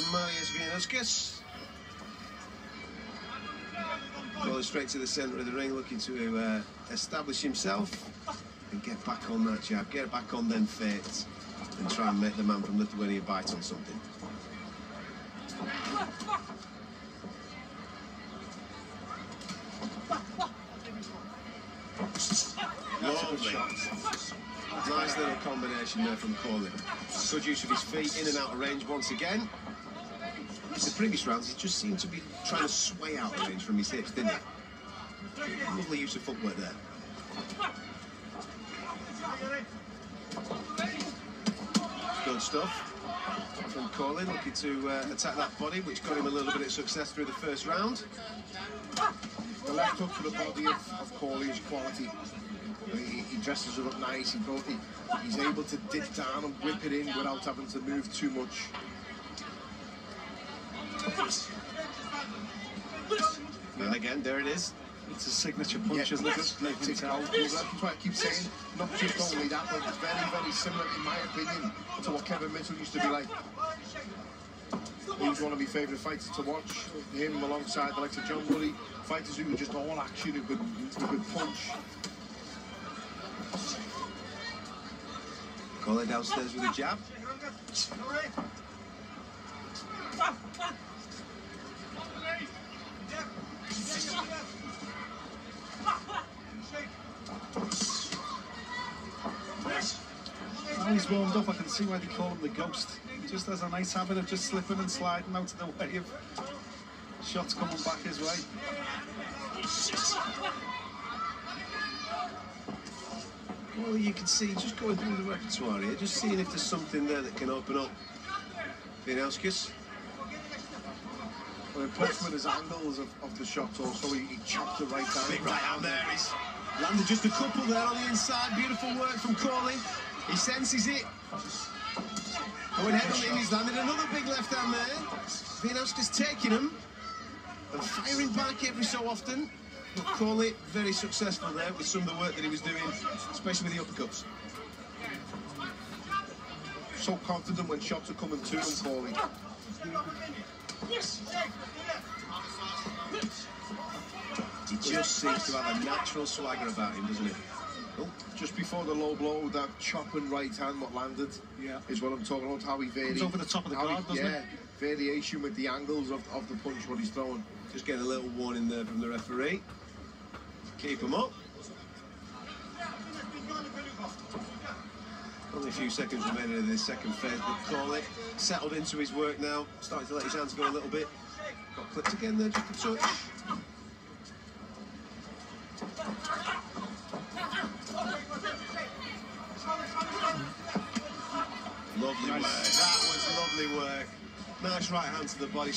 and Marius Vysniauskas. Going straight to the centre of the ring, looking to uh, establish himself and get back on that jab, get back on then fate, and try and make the man from Lithuania bite on something. Lovely. Nice little combination there from Colin. Good use of his feet, in and out of range once again. The previous rounds, he just seemed to be trying to sway out range from his hips, didn't he? Lovely use of footwork there. Good stuff from Colin, looking to uh, attack that body, which got him a little bit of success through the first round. The left hook for the body of, of is quality. He, he dresses it up nice. He, he, he's able to dip down and whip it in without having to move too much. And again, there it is. It's a signature punch, isn't it? That's why I keep saying, not just only that, but it's very, very similar, in my opinion, to what Kevin Mitchell used to be like. He was one of my favourite fighters to watch. Him alongside the likes of John Woody, fighters who were just all action, who could, who could punch. Colin downstairs with a jab. He's warmed up, I can see why they call him the ghost. He just has a nice habit of just slipping and sliding out of the way of shots coming back his way. Well, you can see, just going through the repertoire here, just seeing if there's something there that can open up. Vysniauskas. Well, impressed with his angles of, of the shot also. He, he chopped the right down. Big right hand there. He's landed just a couple there on the inside. Beautiful work from Cawley. He senses it. Going head on him, he's landed another big left hand there. Vysniauskas taking him and firing back every so often. But Cawley very successful there with some of the work that he was doing, especially with the uppercuts. So confident when shots are coming to him, Cawley. He just seems to have a natural swagger about him, doesn't he? Oh, just before the low blow, that chopping right hand what landed Yeah. is what I'm talking about. How he varied. Comes over the top of the how he- guard, doesn't yeah, it? variation with the angles of, of the punch, what he's throwing. Just getting a little warning there from the referee. Keep him up. Only a few seconds remaining in this second phase, but Cawley settled into his work now, starting to let his hands go a little bit. Got clipped again there, just a touch. Lovely work. That was lovely work. Nice right hand to the body.